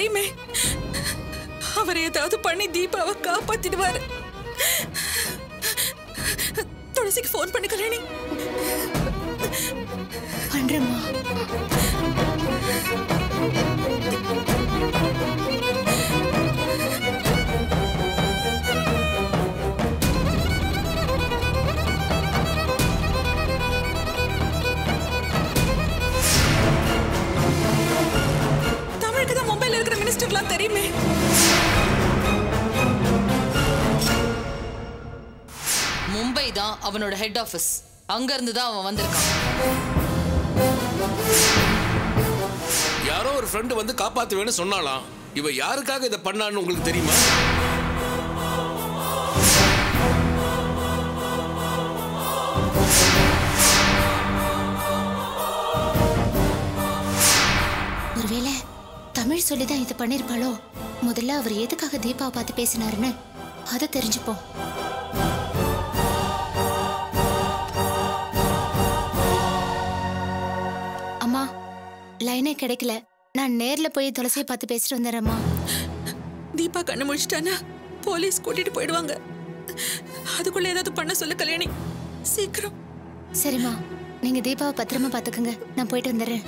அடிமை. அவர் ஏதாவது பண்ணி தீபாவை காப்பாத்திடுவாரு. துளசிக்கு போன் பண்ணு கல்யாணி. பண்றேம்மா. மும்பைல இருக்கிற மினிஸ்டர்லாம் தெரியுமே. மும்பை தான் அவனோட ஹெட் ஆபீஸ் அங்க இருந்து தான் அவன் வந்திருக்கான். யாரோ ஒரு ஃப்ரெண்டு வந்து காப்பாத்துவேன்னு சொன்னாலாம். இவ யாருக்காக இதை பண்ணான்னு உங்களுக்கு தெரியுமா? தமிழ் சொல்லி தான் இது பண்ணிருப்பாளோ? முதல்ல அவர் எதுக்காக தீபாவை பார்த்து பேசினாருன்னு அதை தெரிஞ்சுப்போம். அம்மா லைனே கிடைக்கல. நான் நேர்ல போய் துளசியை பார்த்து பேசிட்டு வந்துடுறேம்மா தீபா கண்ணு முழிச்சிட்டானா? போலீஸ் கூட்டிட்டு போயிடுவாங்க. அதுக்குள்ள ஏதாவது பண்ண சொல்லு கல்யாணி. சீக்கிரம். சரிம்மா நீங்க தீபாவை பத்திரமா பாத்துக்கோங்க நான் போயிட்டு வந்துடுறேன்.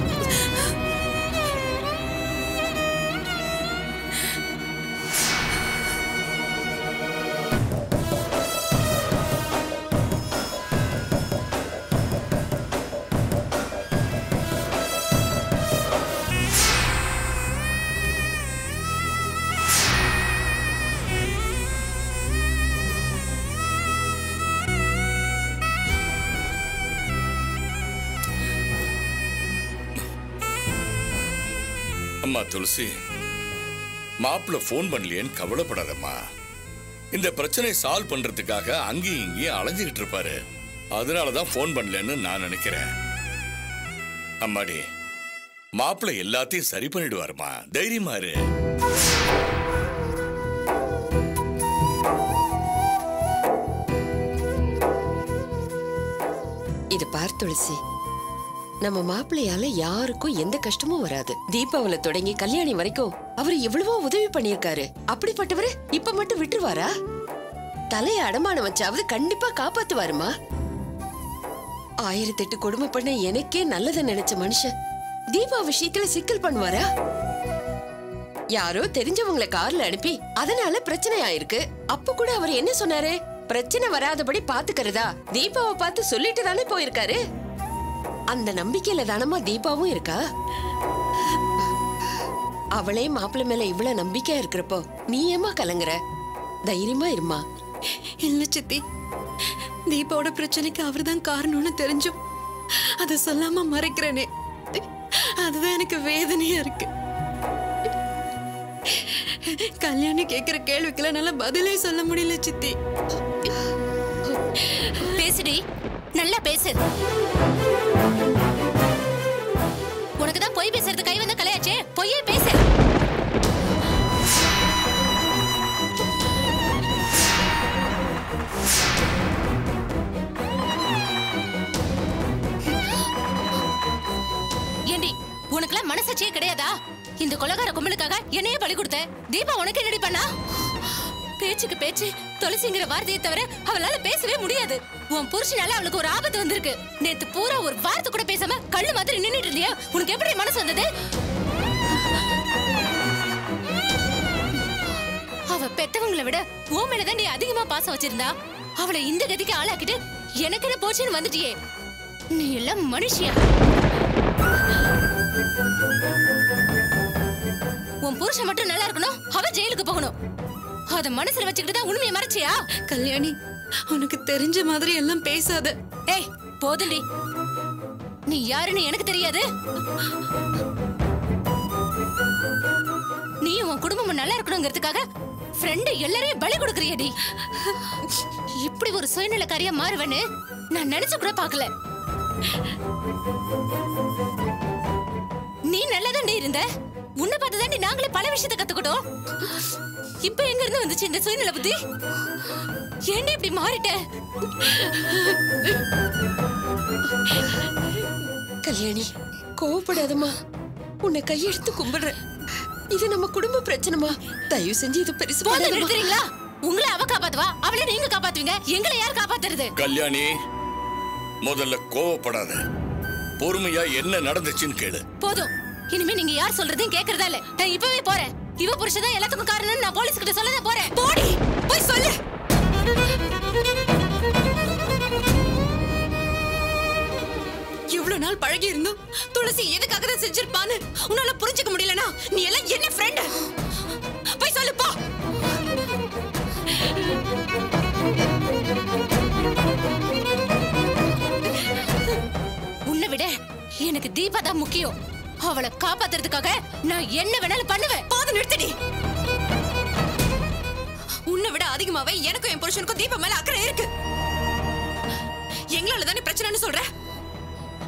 அம்மா துளசி மாப்பிள்ள ஃபோன் பண்ணலையேன்னு கவலைப்படாதம்மா. இந்த பிரச்சனையை சால்வ் பண்றதுக்காக அங்கேயும் இங்கேயும் அலைஞ்சுக்கிட்டு இருப்பாரு. அதனாலதான் ஃபோன் பண்ணலன்னு நான் நினைக்கிறேன். அம்மாடி மாப்பிள்ள எல்லாத்தையும் சரி பண்ணிடுவாருமா தைரியமா இரு. இது பார் துளசி. நம்ம மாப்பிள்ளையால யாருக்கும் எந்த கஷ்டமும் வராது. தீபாவளி தொடங்கி கல்யாணி வரைக்கும் அவர் எவ்வளவோ உதவி பண்ணியிருக்காரு. அப்படிப்பட்டவரு இப்ப மட்டும் விட்டுருவாரா? தலைய அடமானம் வச்சாவது கண்டிப்பா காப்பாத்துவாருமா? ஆயிரத்தெட்டு கொடுமை பண்ண எனக்கே நல்லதை நினைச்ச மனுஷன் தீபா விஷயத்துல சிக்கல் பண்ணுவாரா? யாரோ தெரிஞ்சவங்கள கார்ல அனுப்பி அதனால பிரச்சனை ஆயிருக்கு. அப்ப கூட அவர் என்ன சொன்னாரு? பிரச்சனை வராதபடி பாத்துக்கிறதா? தீபாவை பார்த்து சொல்லிட்டு தானே போயிருக்காரு? அந்த நம்பிக்கையில தானமா தீபாவும் இருக்கா? அவளே மாப்பிள்ளை மேல இவ்வளவு நம்பிக்கையா இருக்கிறப்போ நீ ஏமா கலங்குற? தைரியமா இருமா இல்ல சித்தி. தீபாவோட பிரச்சனைக்கு அவர்தான் காரணம்னு தெரிஞ்சும். அதை சொல்லாம மறைக்கிறேனே. அதுதான் எனக்கு வேதனையா இருக்கு. கல்யாணி கேக்குற கேள்விக்கெல்லாம் நல்லா பதிலே சொல்ல முடியல சித்தி. பேசுடி. நல்லா பேசு. உனக்கு தான் பொய் பேசுறது கை வந்து கலையாச்சே? பொய்யே பேசு. ஏண்டி உனக்குலாம் மனசாட்சியே கிடையாதா? இந்த கொலகார கும்பலுக்காக என்னையே பலி கொடுத்த? தீபா உனக்கு என்னடி பண்ணா? பேச்சுக்கு பேச்சு துளசிங்கிற வார்த்தையை தவிர அவளால பேசவே முடியாது. உன் புருஷனால அவளுக்கு ஒரு ஆபத்து வந்திருக்கு. நேத்து பூரா ஒரு வார்த்தை கூட பேசாம கண்ணு மாதிரி நின்னுட்டு இருந்தியா? உனக்கு எப்படி மனசு வந்தது? அவ பெத்தவங்களை விட உன் மேலதான் நீ அதிகமா பாசம் வச்சிருந்தா? அவளை இந்த கதிக்கு ஆளாக்கிட்டு எனக்குன்னு போச்சுன்னு வந்துட்டியே. நீ எல்லாம் மனுஷியா? உன் புருஷன் மட்டும் நல்லா இருக்கணும் அவ ஜெயிலுக்கு போகணும். அத மனசுல வச்சுக்கிட்டு தான் உண்மையை மறைச்சியா? கல்யாணி உனக்கு தெரிஞ்ச மாதிரி எல்லாம் பேசாத. ஏய் போதுண்டி நீ யாருன்னு எனக்கு தெரியாது. நீ உன் குடும்பம் நல்லா இருக்கணுங்கிறதுக்காக ஃப்ரெண்டு எல்லாரையும் பலி கொடுக்கறியடி. இப்படி ஒரு சுயநலக்காரியா மாறுவேன்னு நான் நினைச்சு கூட பார்க்கல. நீ நல்லா இருந்த. உன்னை பார்த்து தாண்டி நாங்களே பல விஷயத்தை கத்துக்கிட்டோம். இப்ப எங்க இருந்து வந்துச்சு இந்த சுயநல புத்தி? ஏன்டி இப்படி மாறிட்ட? கல்யாணி கோவப்படாதம்மா. உன்னை கையெடுத்து கும்பிடுறேன். இது நம்ம குடும்ப பிரச்சனைமா தயவு செஞ்சு இது பெருசு. நிறுத்துறீங்களா? உங்களை அவ காப்பாத்துவா? அவளை நீங்க காப்பாத்துவீங்க? எங்களை யார் காப்பாத்துறது? கல்யாணி முதல்ல கோவப்படாத. பொறுமையா என்ன நடந்துச்சுன்னு கேளு. போதும். இனிமே நீங்க யார் சொல்றதையும் கேக்குறதா இல்ல. நான் இப்பவே போறேன். இவ புருஷன் எல்லாத்துக்கும் காரணம் நான் போலீஸ் கிட்ட சொல்லதான் போறேன். போடி! போய் சொல்லு! இவ்வளவு நாள் பழகி இருந்தும் துளசி எதுக்காக தான் செஞ்சிருப்பான்னு உன்னால புரிஞ்சுக்க முடியலனா நீ எல்லாம் என்ன ஃப்ரெண்ட் போய் சொல்லு போ! உன்னை விட எனக்கு தீபா தான் முக்கியம். அவளை காப்பாத்துறதுக்காக நான் என்ன வேணாலும் பண்ணுவேன். போதும் நிறுத்தடி. உன்னை விட அதிகமாவே எனக்கும் என் புருஷனுக்கும் தீபம் மேல அக்கறை இருக்கு. எங்களால தானே பிரச்சனைன்னு சொல்ற?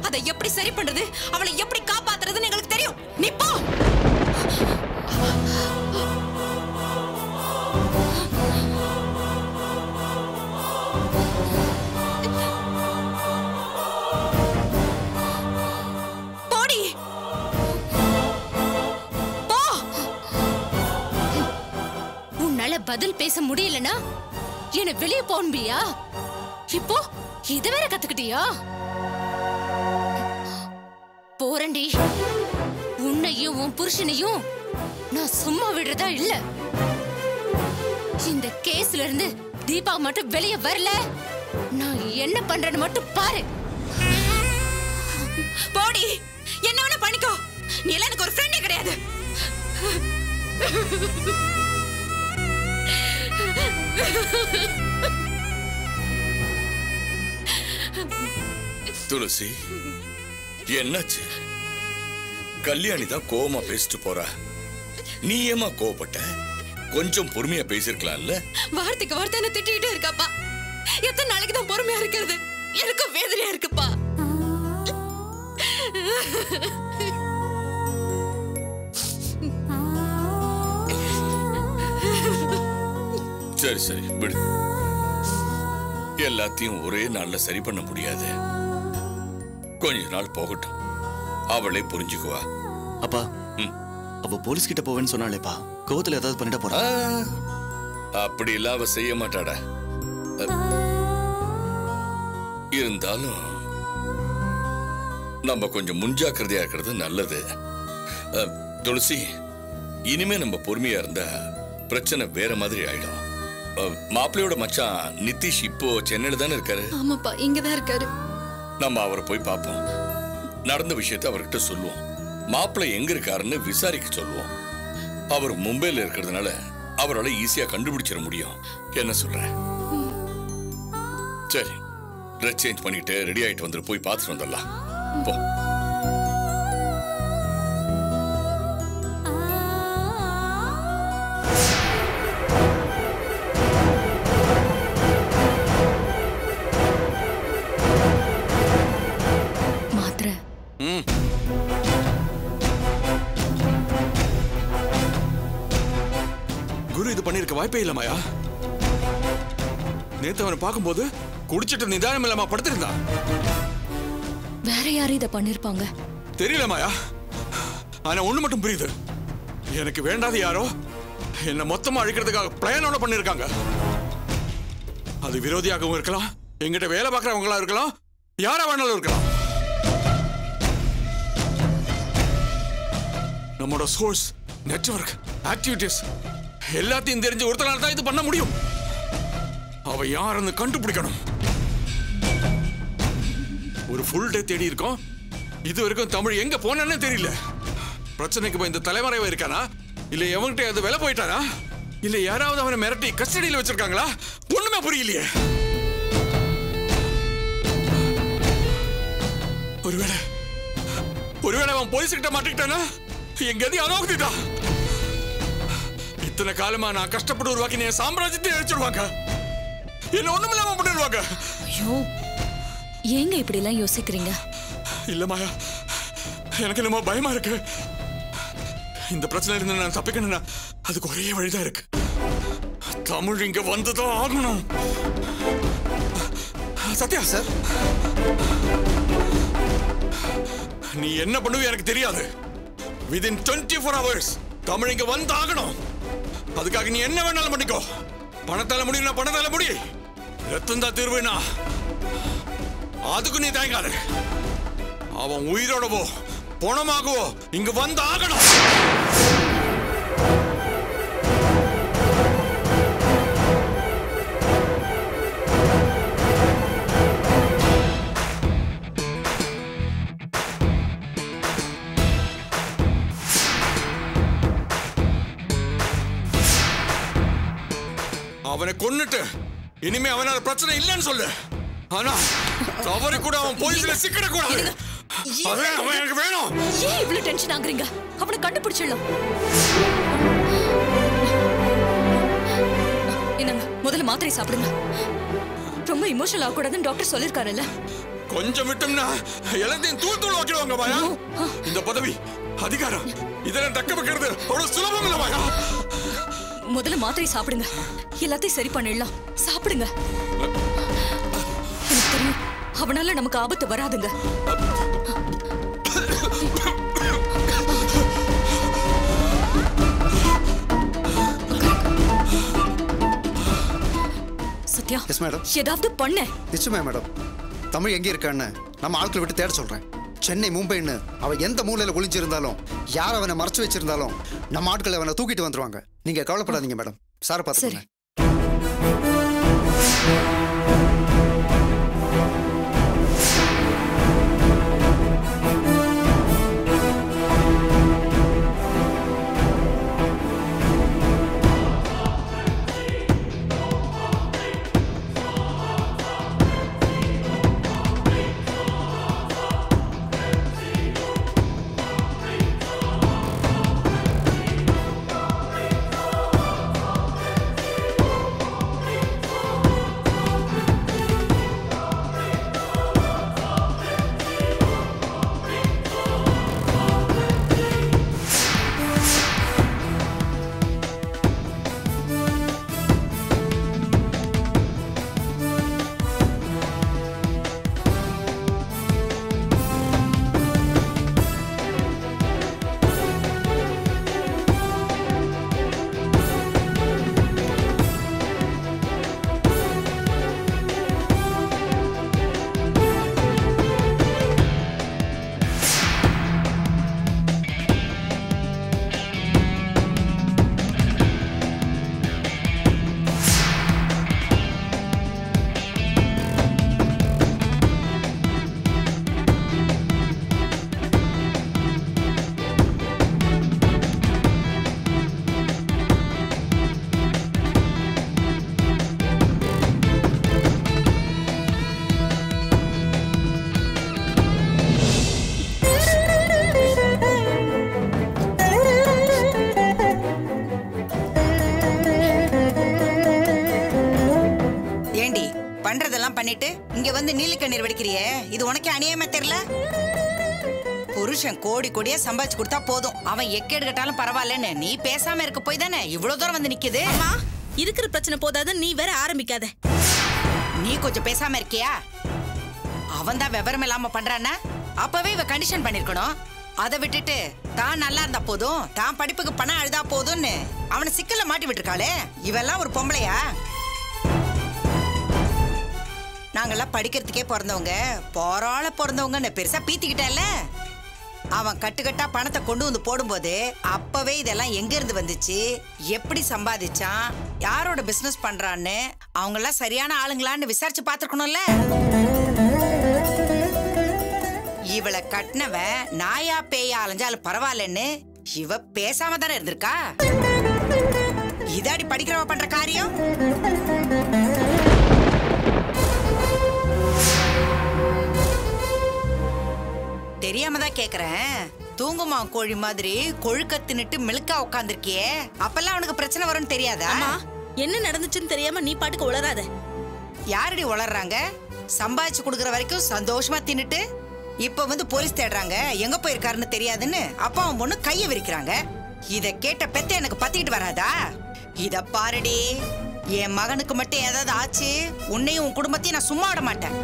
அதை எப்படி சரி பண்றது? அவளை எப்படி காப்பாத்துறதுன்னு எங்களுக்கு தெரியும். நீ போ. பதில் பேச முடியலனா என்ன வெளிய போன்பியா இப்போ இத வேற கத்துக்கிட்டியா? போறண்டி உன்னையும் உன் புருஷனையும் நான் சும்மா விடுறதா இல்ல. இந்த கேஸ்ல இருந்து தீபா மட்டும் வெளிய வரல. நான் என்ன பண்றேன்னு மட்டும் பாரு. போடி. என்ன வேணா பண்ணிக்கோ. நீ எல்லாம் எனக்கு ஒரு ஃப்ரெண்டே கிடையாது. துளசி என்னாச்சு? கல்யாணி தான் கோவமா பேசிட்டு போறா. நீ ஏமா கோவப்பட்ட? கொஞ்சம் பொறுமையா பேசிருக்கலாம்ல வார்த்தைக்கு வார்த்தை என்ன திட்டிக்கிட்டே இருக்காப்பா? எத்தனை நாளைக்கு தான் பொறுமையா இருக்கிறது? எனக்கும் வேதனையா இருக்குப்பா. சரி சரி விடு. எல்லாத்தையும் ஒரே நாள்ல சரி பண்ண முடியாது. கொஞ்ச நாள் போகட்டும். அவளே புரிஞ்சுக்குவா அப்பா. அவ போலீஸ் கிட்ட போவேன்னு சொன்னாலேப்பா கோவத்துல ஏதாவது பண்ணிட போறா. அப்படி எல்லாம் அவ செய்ய மாட்டாடா. இருந்தாலும் நம்ம கொஞ்சம் முன்ஜாக்கிரதையா இருக்கிறது நல்லது. துளசி இனிமே நம்ம பொறுமையா இருந்தா பிரச்சனை வேற மாதிரி ஆயிடும். மாப்பிள்ளையோட மச்சான் நிதிஷ் இப்போ சென்னையில தானே இருக்காரு? ஆமாப்பா இங்கதான் இருக்காரு. நம்ம அவரை போய் பார்ப்போம். நடந்த விஷயத்தை அவர்கிட்ட சொல்லுவோம். மாப்பிள்ளை எங்க இருக்காருன்னு விசாரிக்க சொல்லுவோம். அவர் மும்பைல இருக்கிறதுனால அவரால ஈஸியா கண்டுபிடிச்சிட முடியும். என்ன சொல்ற? சரி ட்ரெஸ் சேஞ்ச் பண்ணிட்டு ரெடி ஆயிட்டு வந்துரு போய் பார்த்துட்டு வந்துடலாம் போ. வாய்ப்பே இல்ல மாயா. நேத்து அவனை பார்க்கும்போது குடிச்சிட்டு நிதானம் இல்லாம படுத்திருந்தான் வேற யாரும் இத பண்ணிருப்பாங்க? தெரியல மாயா. ஆனா ஒண்ணு மட்டும் புரியுது. எனக்கு வேண்டாத யாரோ என்ன மொத்தமா அழிக்கிறதுக்காக பிளானோட பண்ணிருக்காங்க. அது விரோதியாகவும் இருக்கலாம். எங்கிட்ட வேலை பார்க்கறவங்களா இருக்கலாம். யாரா வேணாலும் இருக்கலாம். நம்மளோட சோர்ஸ் நெட்வொர்க் ஆக்டிவிட்டிஸ் எல்லாத்தையும் தெரிஞ்சு ஒருத்தனால தான் இது பண்ண முடியும். அவ யாருன்னு கண்டுபிடிக்கணும். ஒரு ஃபுல் டே தேடி இருக்கோம். இது வரைக்கும் தமிழ் எங்க போனானே தெரியல. பிரச்சனைக்கு போய் இந்த தலைமறைவா இருக்கானா? இல்ல எவன்கிட்ட அது வில போயிட்டானா? இல்ல யாராவது அவனை மிரட்டி கஸ்டடியில வச்சிருக்காங்களா? ஒண்ணுமே புரியலையே. ஒருவேளை ஒருவேளை அவன் போலீஸ் கிட்ட மாட்டிக்கிட்டானா? எங்கேயாவது அனோகுதிதா இத்தனை காலமா நான் கஷ்டப்பட்டு உருவாக்கின என் சாம்ராஜ்யத்தை அழிச்சிருவாங்க என்ன ஒண்ணுமில்லாம பண்ணிடுவாங்க. ஐயோ ஏங்க இப்படி எல்லாம் யோசிக்கிறீங்க? இல்ல மாயா எனக்கு என்னமோ பயமா இருக்கு. இந்த பிரச்சனை இருந்து நான் தப்பிக்கணும்னா அதுக்கு ஒரே வழிதான் இருக்கு. தமிழ் இங்க வந்துதான் ஆகணும். சத்யா சார். நீ என்ன பண்ணுவ எனக்கு தெரியாது. Within twenty four hours Tamil இங்க வந்தாகணும். அதுக்காக நீ என்ன வேணாலும் பண்ணிக்கோ. பணத்தால முடியும்னா பணத்தால முடி. ரத்தம் தான் தீர்வுனா. அதுக்கு நீ தயங்காத. அவன் உயிரோடவோ பணமாகவோ இங்க வந்து ஆகணும். கொன்னுட்டு. இனிமே அவனால பிரச்சனை இல்லைன்னு சொல்லு. ஆனா தவறு கூட அவன் போலீஸ்ல சிக்கிட கூடாது அவன் அவன் எனக்கு வேணும். ஏன் இவ்வளவு டென்ஷன் ஆகுறீங்க? அவனை கண்டுபிடிச்சிடலாம். என்னங்க முதல்ல மாத்திரை சாப்பிடுங்க. ரொம்ப இமோஷனல் ஆகக்கூடாதுன்னு டாக்டர் சொல்லிருக்காருல்ல கொஞ்சம் விட்டோம்னா எல்லாத்தையும் தூள் தூள் வாக்கிடுவாங்க மாயா. இந்த பதவி அதிகாரம். இதெல்லாம் தக்க வைக்கிறது அவ்வளவு சுலபம் இல்ல மாயா. முதல்ல மாத்திரை சாப்பிடுங்க. எல்லாத்தையும் சரி பண்ணிடலாம். சாப்பிடுங்க. எனக்கு தெரியும் அவனால நமக்கு ஆபத்து வராதுங்க. சத்யா எஸ் மேடம் ஏதாவது பண்ண. நிச்சயமா மேடம் தமிழ் எங்கே இருக்கான்னு நம்ம ஆட்களை விட்டு தேட சொல்றேன். சென்னை மும்பைன்னு அவன் எந்த மூலையில ஒளிஞ்சிருந்தாலும் யார் அவனை மறைச்சு வச்சிருந்தாலும் நம்ம ஆட்களை அவனை தூக்கிட்டு வந்துருவாங்க. நீங்க கவலைப்படாதீங்க மேடம். சாரை பார்த்துக்கோங்க புருஷன் கோடி கோடியா சம்பாதிச்சு கொடுத்தா போதும். அவன் எக்கேடு கட்டாலும் பரவாயில்லன்னு. நீ பேசாம இருக்க போய் தானே? இவ்வளவு தூரம் வந்து நிக்குது. இருக்கிற பிரச்சனை போதாது நீ வேற ஆரம்பிக்காத. நீ கொஞ்சம் பேசாம இருக்கியா? அவன் தான் விவரம் இல்லாம பண்றான்னா? அப்பவே இவ கண்டிஷன் பண்ணிருக்கணும். அதை விட்டுட்டு தான் நல்லா இருந்தா போதும். தான் படிப்புக்கு பணம் அழுதா போதும்னு. அவனை சிக்கல்ல மாட்டி விட்டுருக்காளே. இவெல்லாம் ஒரு பொம்பளையா? நாங்கெல்லாம் படிக்கிறதுக்கே பிறந்தவங்க. போராள பிறந்தவங்கன்னு பெருசா பீத்திக்கிட்டல அவன் கட்டுக்கட்டா பணத்தை கொண்டு வந்து போடும்போது அப்பவே இதெல்லாம் எங்க இருந்து வந்துச்சு? எப்படி சம்பாதிச்சான்? யாரோட பிசினஸ் பண்றான்னு அவங்க எல்லாம் சரியான ஆளுங்களான்னு விசாரிச்சு பாத்துருக்கணும்ல இவளை கட்டினவன் நாயா பேயா அலைஞ்சாலும் பரவாயில்லன்னு இவ பேசாம தானே இருந்திருக்கா? இதாடி படிக்கிறவ பண்ற காரியம்? தெரியாம தான் கேக்குறேன். தூங்குமா கோழி மாதிரி கொழுக்க தின்னுட்டு மில்கா உட்காந்துருக்கியே அப்பெல்லாம் அவனுக்கு பிரச்சனை வரும்னு தெரியாதா? என்ன நடந்துச்சுன்னு தெரியாம நீ பாட்டுக்கு உளராத யாரடி உளறாங்க சம்பாதிச்சு கொடுக்கற வரைக்கும் சந்தோஷமா தின்னுட்டு இப்ப வந்து போலீஸ் தேடுறாங்க. எங்க போயிருக்காருன்னு தெரியாதுன்னு அப்பா அவன் பொண்ணு கைய விரிக்கிறாங்க. இத கேட்ட பெத்த எனக்கு பத்திக்கிட்டு வராதா? இத பாருடி. என் மகனுக்கு மட்டும் ஏதாவது ஆச்சு? உன்னையும் உன் குடும்பத்தையும் நான் சும்மா விட மாட்டேன்.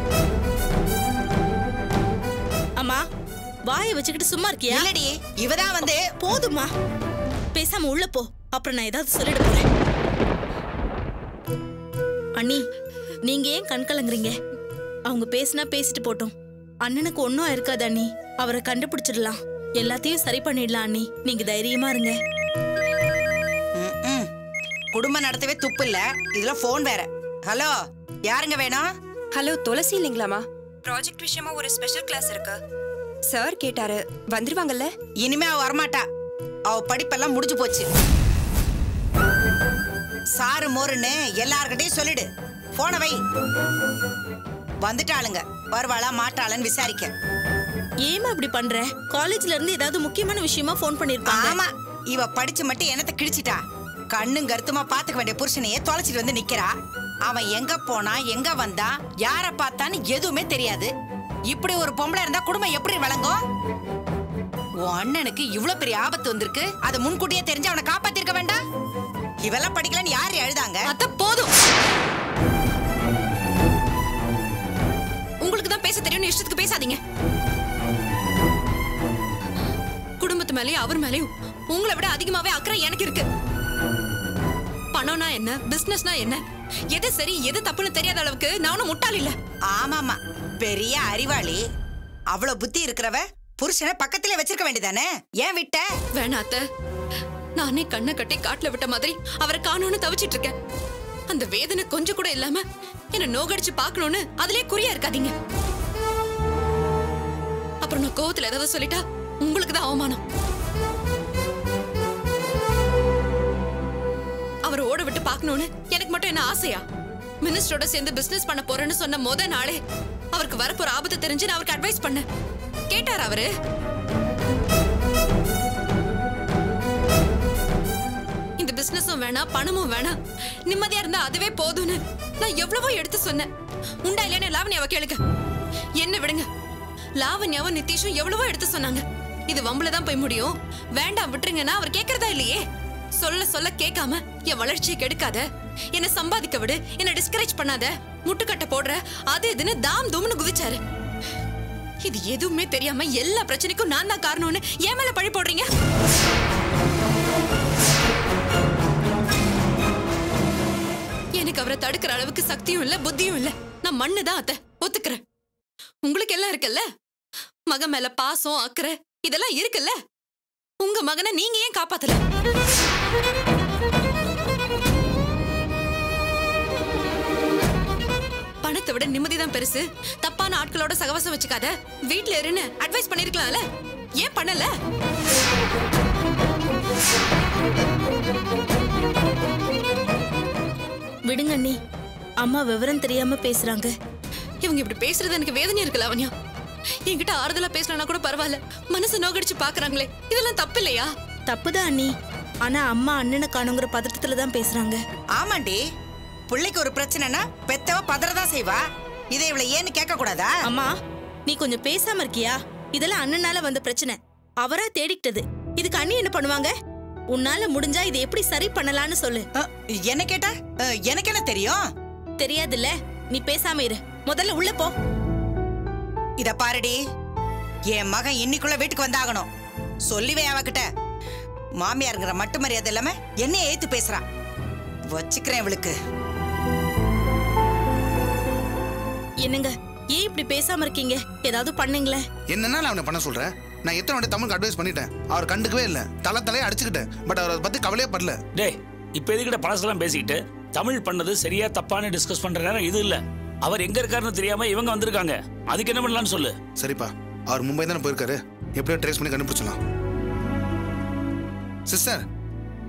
அம்மா வாயை வச்சுக்கிட்டு சும்மா இருக்கியா? இல்லடி இவதான் வந்து போதுமா பேசாம உள்ள போ. அப்புறம் நான் ஏதாவது சொல்லிட போறேன். அண்ணி நீங்க ஏன் கண் கலங்குறீங்க? அவங்க பேசினா பேசிட்டு போட்டோம். அண்ணனுக்கு ஒன்றும் இருக்காது அண்ணி. அவரை கண்டுபிடிச்சிடலாம். எல்லாத்தையும் சரி பண்ணிடலாம் அண்ணி. நீங்க தைரியமா இருங்க. குடும்பம் நடத்தவே துப்பு இல்ல. இதுல போன் வேற. ஹலோ யாருங்க வேணும்? ஹலோ துளசி இல்லைங்களாமா ப்ராஜெக்ட் விஷயமா ஒரு ஸ்பெஷல் கிளாஸ் இருக்கு. சார் கேட்டாரு. வந்துருவாங்கல்ல? இனிமே அவ வரமாட்டா. அவ படிப்பெல்லாம் முடிஞ்சு போச்சு. சாரு மோருன்னு எல்லார்கிட்டயும் சொல்லிடு. போன வை. வந்துட்டாளுங்க. வருவாளா மாட்டாளான்னு விசாரிக்க. ஏமா இப்படி பண்ற? காலேஜ்ல இருந்து ஏதாவது முக்கியமான விஷயமா ஃபோன் பண்ணிருப்பாங்க. ஆமா. இவ படிச்சு மட்டும் என்னத்த கிழிச்சிட்டா? கண்ணும் கருத்துமா பாத்துக்க வேண்டிய புருஷனையே தொலைச்சிட்டு வந்து நிக்கிறா. அவன் எங்க போனா எங்க வந்தா யார பார்த்தான்னு எதுவுமே தெரியாது. இப்படி ஒரு பொம்பளை இருந்தா குடும்பம் எப்படி வழங்கும் உன் அண்ணனுக்கு இவ்ளோ பெரிய ஆபத்து வந்திருக்கு. அதை முன்கூட்டியே தெரிஞ்சு அவனை காப்பாத்திருக்க வேண்டாம். இவெல்லாம் படிக்கலன்னு யாரு எழுதாங்க அத்த போதும். உங்களுக்கு தான் பேச தெரியும்னு இஷ்டத்துக்கு பேசாதீங்க. குடும்பத்து மேலயும் அவர் மேலயும் உங்களை விட அதிகமாவே அக்கறை எனக்கு இருக்கு. பணம்னா என்ன பிசினஸ்னா என்ன? எது சரி எது தப்புன்னு தெரியாத அளவுக்கு நானும் முட்டாள் இல்ல. ஆமாமா பெரிய அறிவாளி. அவ்வளவு புத்தி இருக்கிறவ புருஷனை பக்கத்திலே வச்சிருக்க வேண்டியதானே? ஏன் விட்ட? வேணாத்த. நானே கண்ணை கட்டி காட்டுல விட்ட மாதிரி அவரை காணோன்னு தவிச்சிட்டு இருக்கேன். அந்த வேதனை கொஞ்சம் கூட இல்லாம என்ன நோகடிச்சு பார்க்கணும்னு அதிலே குறியா இருக்காதீங்க. அப்புறம் நான் கோவத்துல ஏதாவது சொல்லிட்டா உங்களுக்கு தான் அவமானம். அவர் ஓட விட்டு பார்க்கணும்னு எனக்கு மட்டும் என்ன ஆசையா? மினிஸ்டரோட சேர்ந்து பிசினஸ் பண்ண போறேன்னு சொன்ன முத நாளே அவருக்கு வரப்போற ஆபத்து தெரிஞ்சு நான் அவருக்கு அட்வைஸ் பண்ணேன். கேட்டார் அவரு. இந்த பிசினஸும் வேணாம் பணமும் வேணாம். நிம்மதியா இருந்தா அதுவே போதும்னு நான் எவ்வளவோ எடுத்து சொன்னேன். உண்டா இல்லையானு லாவண்யாவை கேளுங்க. என்ன விடுங்க. லாவண்யாவும் நிதிஷும் எவ்வளவோ எடுத்து சொன்னாங்க. இது வம்புல தான் போய் முடியும். வேண்டாம் விட்டுருங்கன்னா அவர் கேக்குறதா இல்லையே? சொல்ல சொல்ல கேட்காம என் வளர்ச்சியை கெடுக்காத. என்ன சம்பாதிக்க விடு என்ன டிஸ்கரேஜ் பண்ணாத. முட்டுக்கட்டை போடுற அது இதுன்னு தாம் தூம்னு குதிச்சாரு இது எதுவுமே தெரியாம எல்லா பிரச்சனைக்கும் நான் தான் காரணம்னு ஏன் மேல பழி போடுறீங்க? எனக்கு அவரை தடுக்கிற அளவுக்கு சக்தியும் இல்ல புத்தியும் இல்ல. நான் மண்ணு தான் அத்தை. ஒத்துக்கிறேன். உங்களுக்கு எல்லாம் இருக்குல்ல? மகன் மேல பாசம் அக்கறை இதெல்லாம் இருக்குல்ல? உங்க மகனை நீங்க ஏன் காப்பாத்தல? பணத்தை விட நிம்மதி தான் பெருசு. தப்பான ஆட்களோட சகவாசம் வச்சுக்காத. வீட்ல இருன்னு அட்வைஸ் பண்ணிருக்கலாம்ல. ஏன் பண்ணல? விடுங்க அண்ணி. அம்மா விவரம் தெரியாம பேசுறாங்க. இவங்க இப்படி பேசுறது எனக்கு வேதனை இருக்குல்ல அவன்யா? என்கிட்ட ஆறுதலா பேசலனா கூட பரவாயில்ல. மனசு நோகடிச்சு பாக்குறாங்களே. இதெல்லாம் தப்பு இல்லையா தப்புதான் அண்ணி. ஆனா அம்மா அண்ணனை காணுங்கிற பதட்டத்துல தான் பேசுறாங்க. ஆமாண்டி. பிள்ளைக்கு ஒரு பிரச்சனைனா பெத்தவ பதறதான் செய்வா. இதை இவளை ஏன்னு கேட்க கூடாதா அம்மா நீ கொஞ்சம் பேசாம இருக்கியா? இதெல்லாம் அண்ணனால வந்த பிரச்சனை. அவரா தேடிக்கிட்டது. இதுக்கு அண்ணி என்ன பண்ணுவாங்க? உன்னால முடிஞ்சா இதை எப்படி சரி பண்ணலாம்னு சொல்லு. என்ன கேட்டா? எனக்கு என்ன தெரியும்? தெரியாதுல்ல. நீ பேசாம இரு. முதல்ல உள்ள போ. இத பாருடி. என் மகன் இன்னைக்குள்ள வீட்டுக்கு வந்தாகணும். சொல்லிவே அவகிட்ட. மாமியாருங்கிற மட்டு மரியாதை இல்லாம என்னைய ஏத்து பேசுறான் வச்சுக்கிறேன் இவளுக்கு. என்னங்க ஏன் இப்படி பேசாம இருக்கீங்க? ஏதாவது பண்ணுங்களேன் என்னன்னா அவனை பண்ண சொல்றேன் நான் எத்தனை வாட்டி தமிழுக்கு அட்வைஸ் பண்ணிட்டேன். அவர் கண்டுக்கவே இல்லை. தலை தலையை அடிச்சுக்கிட்டேன். பட் அவர் அதை பத்தி கவலையே படல. டேய் இப்போ எதுக்கிட்ட பழசெல்லாம் பேசிக்கிட்டு தமிழ் பண்ணது சரியா தப்பான்னு டிஸ்கஸ் பண்ற நேரம் இது இல்ல. அவர் எங்க இருக்காருன்னு தெரியாம இவங்க வந்திருக்காங்க. அதுக்கு என்ன பண்ணலாம்னு சொல்லு. சரிப்பா. அவர் மும்பை தானே போயிருக்காரு. எப்படியோ ட்ரேஸ் பண்ணி கண்டுபிடிச்சலாம் சிஸ்டர்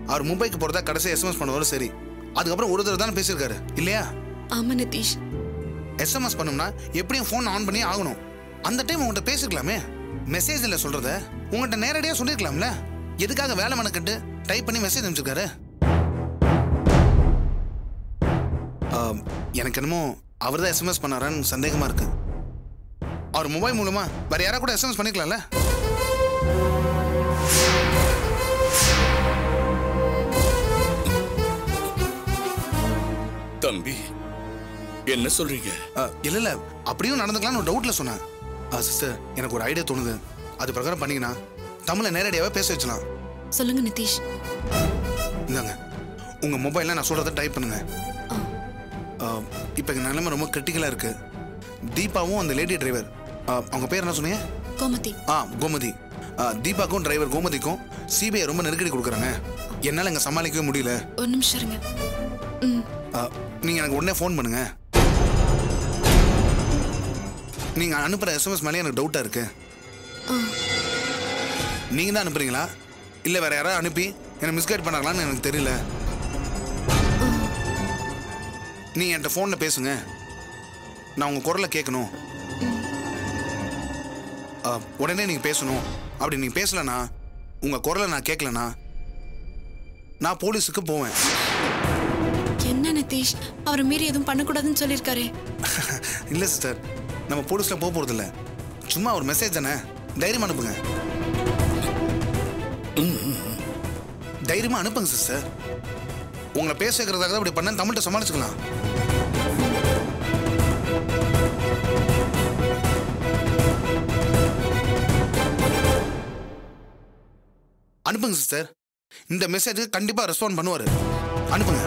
அவர் மும்பைக்கு போறதா கடைசி எஸ்எம்எஸ் பண்ணுவாரு சரி. அதுக்கப்புறம் ஒரு தடவை தானே பேசியிருக்காரு. இல்லையா? ஆமா நிதிஷ். எஸ்எம்எஸ் பண்ணோம்னா எப்படியும் ஃபோன் ஆன் பண்ணி ஆகணும். அந்த டைம் உங்கள்கிட்ட பேசிருக்கலாமே. மெசேஜ் இல்லை சொல்றத. உங்கள்கிட்ட நேரடியாக சொல்லியிருக்கலாம்ல எதுக்காக வேலை மெனக்கட்டு டைப் பண்ணி மெசேஜ் அனுப்பிச்சிருக்காரு? ஆம், எனக்கு என்னமோ அவர் தான் எஸ்எம்எஸ் பண்ணாரான்னு சந்தேகமா இருக்கு. அவர் மொபைல் மூலமா வேற யாரா கூட எஸ்எம்எஸ் பண்ணிக்கலாம்ல? தம்பி என்ன சொல்றீங்க? ஆ, இல்ல இல்ல. அப்படியும் நடந்துக்கலாம்னு ஒரு டவுட்ல சொன்னேன். சிஸ்டர் எனக்கு ஒரு ஐடியா தோணுது. அது பிரகாரம் பண்ணீங்கன்னா தமிழை நேரடியாவே பேச வச்சலாம். சொல்லுங்க நிதிஷ். இந்தாங்க. உங்க மொபைல்ல நான் சொல்றதை டைப் பண்ணுங்க. இப்போ எங்கள் நிலைமை ரொம்ப கிரிட்டிக்கலாக இருக்கு. தீபாவும் அந்த லேடி டிரைவர் அவங்க பேர் என்ன சொன்னீங்க? கோமதி. ஆ கோமதி. ஆ, தீபாக்கும் டிரைவர் கோமதிக்கும் சிபிஐ ரொம்ப நெருக்கடி கொடுக்குறாங்க. என்னால் இங்கே சமாளிக்கவே முடியல. ஒரு நிமிஷம் இருங்க. நீங்கள் எனக்கு உடனே ஃபோன் பண்ணுங்க. நீங்கள் அனுப்புகிற எஸ்எம்எஸ் மேலே எனக்கு டவுட்டாக இருக்கு. ஆ. நீங்கள் தான் அனுப்புறீங்களா? இல்லை வேற யாராவது அனுப்பி என்னை மிஸ்கைட் பண்ணாங்களான்னு எனக்கு தெரியல. நீங்கள் என்கிட்ட ஃபோனில் பேசுங்க. நான் உங்கள் குரலை கேட்கணும். உடனே நீங்கள் பேசணும். அப்படி நீங்கள் பேசலனா உங்கள் குரலை நான் கேட்கலனா நான் போலீஸுக்கு போவேன். என்ன நிதிஷ்? அவரை மீறி எதுவும் பண்ணக்கூடாதுன்னு சொல்லியிருக்காரு. இல்லை சிஸ்டர் நம்ம போலீஸில் போக போகிறதில்ல சும்மா ஒரு மெசேஜ் தானே? தைரியமாக அனுப்புங்க. தைரியமாக அனுப்புங்க சிஸ்டர் உங்களை பேச தான் இப்படி பண்ண தமிழ்கிட்ட சமாளிச்சுக்கலாம். அனுப்புங்க சிஸ்டர் இந்த மெசேஜுக்கு கண்டிப்பாக ரெஸ்பாண்ட் பண்ணுவார். அனுப்புங்க.